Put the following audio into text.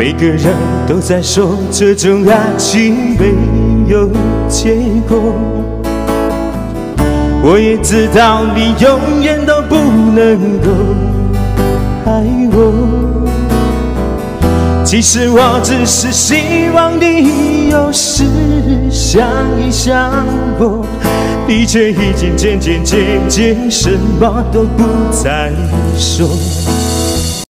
每个人都在说这种爱情没有结果。我也知道你永远都不能够爱我。其实我只是希望你有时想一想我你却已经渐渐渐渐什么都不再说。